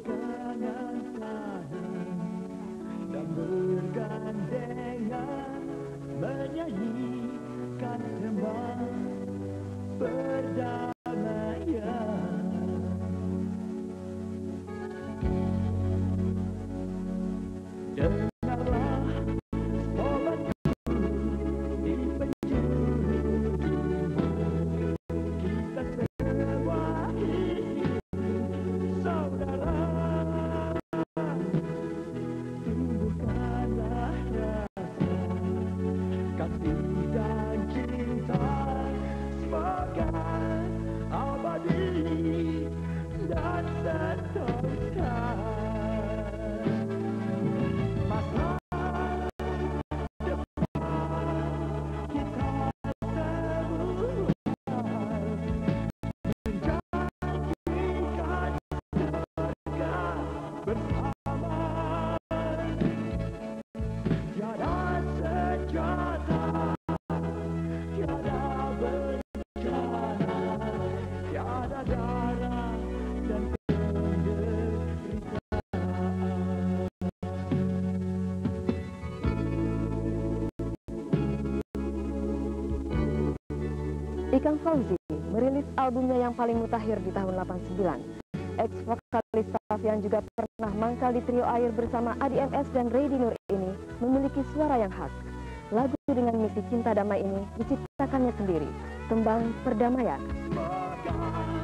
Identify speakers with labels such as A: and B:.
A: berpegangan tangan dan bergandengan menyanyikan tembang perdamaian. happy.
B: Ikang Fauzi merilis albumnya yang paling mutakhir di tahun 89. Ex-vokalis Safian juga pernah mangkal di trio air bersama Adi MS dan Redi Nur ini memiliki suara yang khas. Lagu dengan misi cinta damai ini diciptakannya sendiri, tembang perdamaian.
A: Semoga